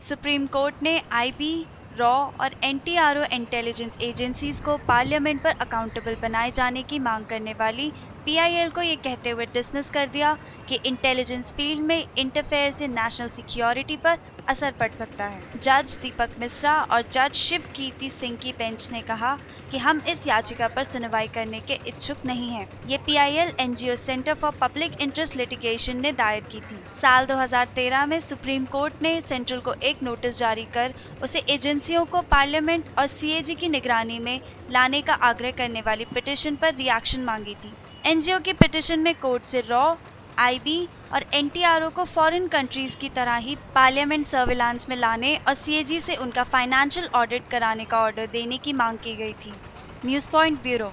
Supreme court ने IB रॉ और एनटीआरओ इंटेलिजेंस एजेंसीज को पार्लियामेंट पर अकाउंटेबल बनाए जाने की मांग करने वाली पीआईएल को ये कहते हुए डिसमिस कर दिया कि इंटेलिजेंस फ़ील्ड में इंटरफेयर से नेशनल सिक्योरिटी पर असर पड़ सकता है जज दीपक मिश्रा और जज शिव कीर्ति सिंह की बेंच ने कहा कि हम इस याचिका पर सुनवाई करने के इच्छुक नहीं हैं। ये PIL NGO centre for public interest litigation ने दायर की थी साल 2013 में सुप्रीम कोर्ट ने सेंट्रल को एक नोटिस जारी कर उसे एजेंसियों को पार्लियामेंट और सीएजी की निगरानी में लाने का आग्रह करने वाली पिटिशन पर रिएक्शन मांगी थी। एनजीओ की पिटिशन में कोर्ट से रॉ, आईबी और एनटीआरओ को फॉरेन कंट्रीज़ की तरह ही पार्लियामेंट सर्विलांस में लाने और सीएजी से उनका फाइनेंशियल ऑडिट कराने का ऑर्डर देने की मांग की गई थी। News point bureau.